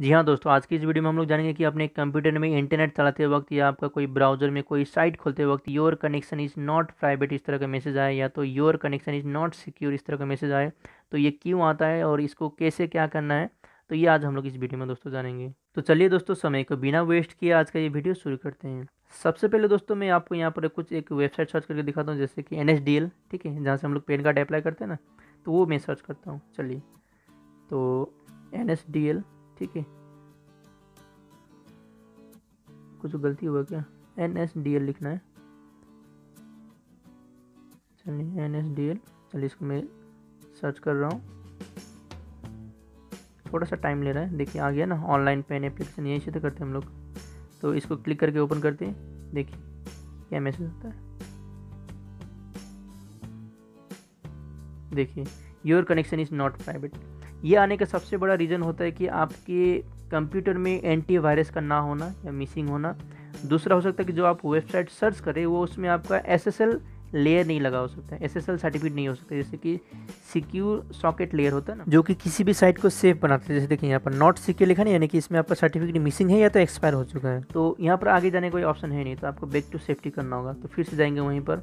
जी हाँ दोस्तों, आज की इस वीडियो में हम लोग जानेंगे कि अपने कंप्यूटर में इंटरनेट चलाते वक्त या आपका कोई ब्राउज़र में कोई साइट खोलते वक्त your connection is not private इस तरह का मैसेज आए या तो your connection is not secure इस तरह का मैसेज आए तो ये क्यों आता है और इसको कैसे क्या करना है तो ये आज हम लोग इस वीडियो में दोस्तों जानेंगे। तो चलिए दोस्तों, समय को बिना वेस्ट किए आज का ये वीडियो शुरू करते हैं। सबसे पहले दोस्तों, मैं आपको यहाँ पर कुछ एक वेबसाइट सर्च करके दिखाता हूँ, जैसे कि एन ठीक है, जहाँ से हम लोग पेन कार्ड अप्लाई करते हैं ना तो वो मैं सर्च करता हूँ। चलिए तो एन ठीक है। कुछ गलती हुआ क्या? एन एस डी एल लिखना है। चलिए एन एस डी एल चलिए, इसको मैं सर्च कर रहा हूँ। थोड़ा सा टाइम ले रहा है। देखिए, आ गया ना ऑनलाइन पेन एप्लीकेशन यही से तो करते हैं हम लोग। तो इसको क्लिक करके ओपन करते हैं। देखिए, क्या मैसेज होता है। देखिए your connection is not private ये आने का सबसे बड़ा रीज़न होता है कि आपके कंप्यूटर में एंटीवायरस का ना होना या मिसिंग होना। दूसरा हो सकता है कि जो आप वेबसाइट सर्च करें वो उसमें आपका एस एस एल लेयर नहीं लगा हो सकता है। एस एस एल सर्टिफिकेट नहीं हो सकता जैसे कि सिक्योर सॉकेट लेयर होता है ना। जो कि किसी भी साइट को सेफ़ बनाते हैं। जैसे देखिए यहाँ पर नॉट सिक्योर लिखा नहीं यानी कि इसमें आपका सर्टिफिकेट मिसिंग है या तो एक्सपायर हो चुका है। तो यहाँ पर आगे जाने का कोई ऑप्शन है नहीं तो आपको बैक टू सेफ्टी करना होगा। तो फिर से जाएँगे वहीं पर।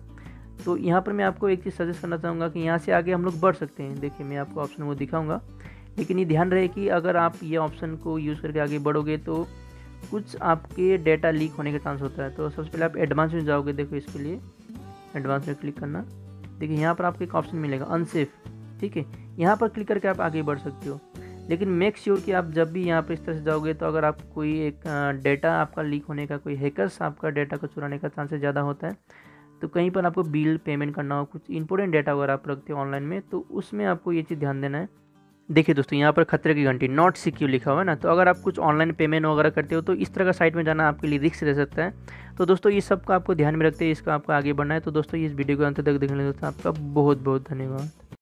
तो यहाँ पर मैं आपको एक चीज़ सजेस्ट करना चाहूँगा कि यहाँ से आगे हम लोग बढ़ सकते हैं। देखिए, मैं आपको ऑप्शन वो दिखाऊँगा। लेकिन ये ध्यान रहे कि अगर आप ये ऑप्शन को यूज़ करके आगे बढ़ोगे तो कुछ आपके डेटा लीक होने का चांस होता है। तो सबसे पहले आप एडवांस में जाओगे, देखो इसके लिए एडवांस में क्लिक करना। देखिए, यहाँ पर आपको एक ऑप्शन मिलेगा अनसेफ ठीक है? यहाँ पर क्लिक करके आप आगे बढ़ सकते हो। लेकिन मेक श्योर कि आप जब भी यहाँ पर इस तरह से जाओगे तो अगर आप कोई एक डेटा आपका लीक होने का, कोई हैकर्स आपका डेटा को चुराने का चांसेस ज़्यादा होता है। तो कहीं पर आपको बिल, पेमेंट करना हो, कुछ इंपॉर्टेंट डेटा अगर आप रखते हो ऑनलाइन में तो उसमें आपको ये चीज़ ध्यान देना है। देखिए दोस्तों, यहाँ पर खतरे की घंटी नॉट सिक्योर लिखा हुआ है ना तो अगर आप कुछ ऑनलाइन पेमेंट वगैरह करते हो तो इस तरह का साइट में जाना आपके लिए रिक्स रह सकता है। तो दोस्तों, ये सब का आपको ध्यान में रखते हैं, इसका आपको आगे बढ़ना है। तो दोस्तों, इस वीडियो को अंत तक देखने दोस्तों, आपका बहुत बहुत धन्यवाद।